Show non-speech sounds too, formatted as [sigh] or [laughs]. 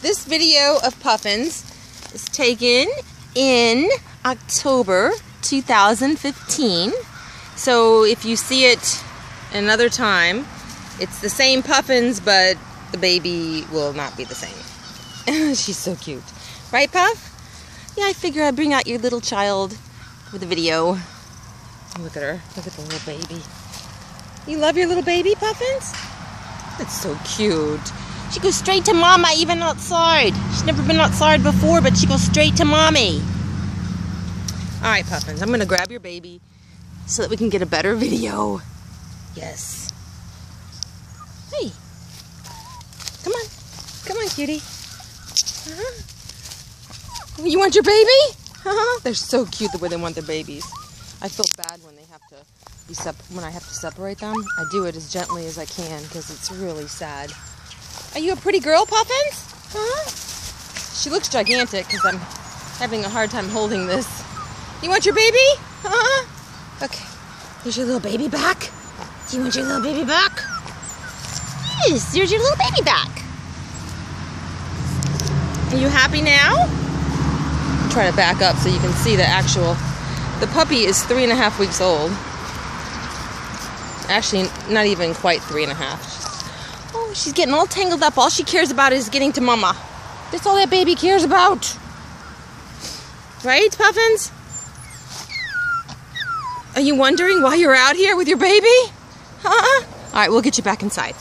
This video of Puffins is taken in October 2015. So if you see it another time, it's the same Puffins, but the baby will not be the same. [laughs] She's so cute. Right, Puff? Yeah, I figure I'd bring out your little child with a video. Look at her. Look at the little baby. You love your little baby, Puffins? That's so cute. She goes straight to mama, even outside. She's never been outside before, but she goes straight to mommy. All right, Puffins, I'm gonna grab your baby so that we can get a better video. Yes. Hey. Come on. Come on, cutie. Uh -huh. You want your baby? Uh -huh. They're so cute the way they want their babies. I feel bad when they have to be when I have to separate them. I do it as gently as I can because it's really sad. Are you a pretty girl, Puffins? Huh? She looks gigantic because I'm having a hard time holding this. You want your baby? Huh? Okay. Here's your little baby back. Do you want your little baby back? Yes, here's your little baby back. Are you happy now? Try to back up so you can see the actual. The puppy is three and a half weeks old. Actually, not even quite three and a half. She's getting all tangled up. All she cares about is getting to mama. That's all that baby cares about. Right, Puffins? Are you wondering why you're out here with your baby? Huh? All right, we'll get you back inside.